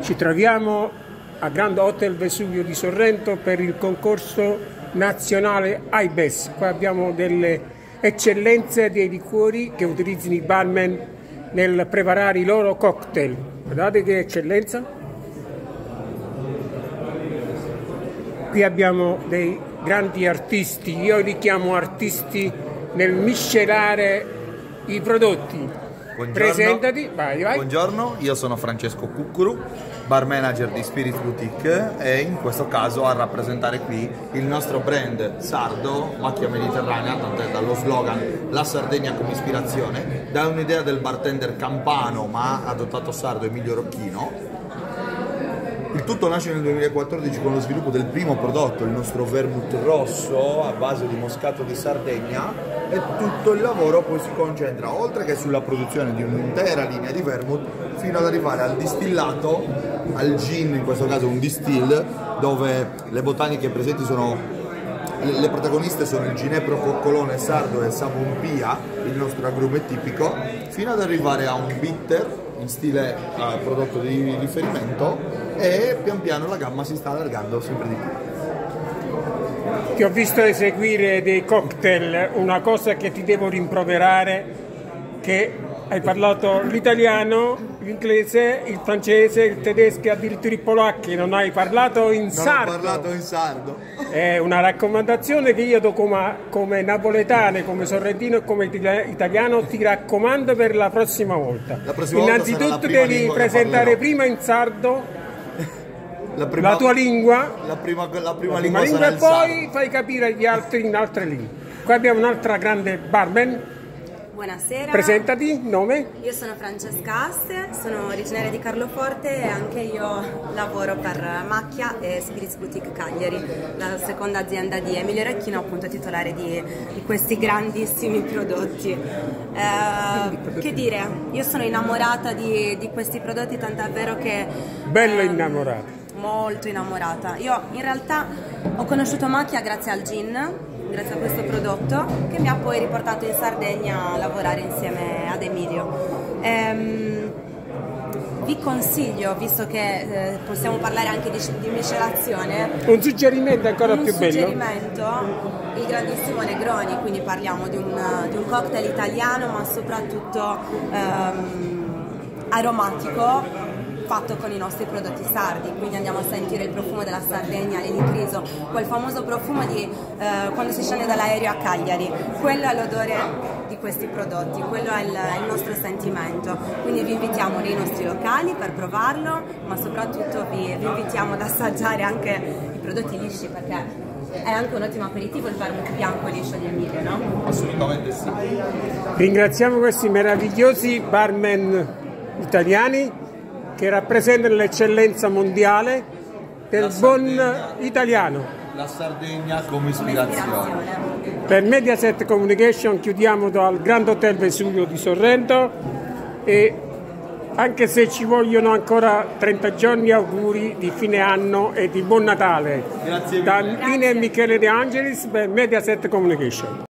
Ci troviamo a Grand Hotel Vesuvio di Sorrento per il concorso nazionale AIBES. Qua abbiamo delle eccellenze dei liquori che utilizzano i barman nel preparare i loro cocktail. Guardate che eccellenza! Qui abbiamo dei grandi artisti, io li chiamo artisti nel miscelare i prodotti Buongiorno. Presentati, vai, vai. Buongiorno, io sono Francesco Cuccuru, bar manager di Spirit Boutique e in questo caso a rappresentare qui il nostro brand sardo, macchia mediterranea, tant'è dallo slogan La Sardegna come ispirazione, da un'idea del bartender campano ma adottato sardo Emilio Rocchino il tutto nasce nel 2014 con lo sviluppo del primo prodotto, il nostro vermouth rosso a base di moscato di Sardegna e tutto il lavoro poi si concentra oltre che sulla produzione di un'intera linea di vermouth fino ad arrivare al distillato, al gin in questo caso un distill dove le botaniche presenti sono le protagoniste sono il ginepro coccolone sardo e sabumpia, il nostro agrume tipico, fino ad arrivare a un bitter in stile uh, prodotto di riferimento e pian piano la gamma si sta allargando sempre di più. Ti ho visto eseguire dei cocktail, una cosa che ti devo rimproverare che hai parlato l'italiano, l'inglese, il francese, il tedesco e addirittura il polacco, non hai parlato in non sardo. Non ho parlato in sardo. È una raccomandazione che io do come, come napoletano, come sorrentino e come italiano ti raccomando per la prossima volta. La prossima Innanzitutto volta devi presentare prima in sardo la, prima, la, tua lingua, la prima, la prima, la lingua, lingua e poi sardo. fai capire agli altri in altre lingue. Qua abbiamo un'altra grande barman Buonasera. Presentati, nome? Io sono Francesca Aste, sono originaria di Carloforte e anche io lavoro per Macchia e Spirits Boutique Cagliari, la seconda azienda di Emilio Recchino, appunto titolare di, di questi grandissimi prodotti. Eh, che dire, io sono innamorata di, di questi prodotti, tant'è vero che... Bello ehm, innamorata. Molto innamorata. Io in realtà ho conosciuto Macchia grazie al gin grazie a questo prodotto che mi ha poi riportato in Sardegna a lavorare insieme ad Emilio. Ehm, vi consiglio, visto che eh, possiamo parlare anche di, di, miscelazione, un suggerimento ancora più bello. Un suggerimento, il grandissimo Negroni, quindi parliamo di un, di un cocktail italiano ma soprattutto ehm, aromatico fatto con i nostri prodotti sardi, quindi andiamo a sentire il profumo della Sardegna, l'elicriso, quel famoso profumo di eh, quando si scende dall'aereo a Cagliari, quello è l'odore di questi prodotti, quello è il, il, nostro sentimento, quindi vi invitiamo nei nostri locali per provarlo, ma soprattutto vi, vi invitiamo ad assaggiare anche i prodotti lisci perché è anche un ottimo aperitivo il vermouth bianco liscio di Emilio, no? Assolutamente sì. Ringraziamo questi meravigliosi barman italiani che rappresentano l'eccellenza mondiale del buon italiano. La Sardegna come ispirazione. Per Mediaset Communication chiudiamo dal Grand Hotel Vesuvio di Sorrento e anche se ci vogliono ancora 30 giorni auguri di fine anno e di buon Natale. Grazie mille. Da Ine e Michele De Angelis per Mediaset Communication.